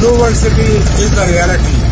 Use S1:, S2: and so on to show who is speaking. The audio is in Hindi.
S1: ब्लू वर्ल्ड से भी इज़ द रियलिटी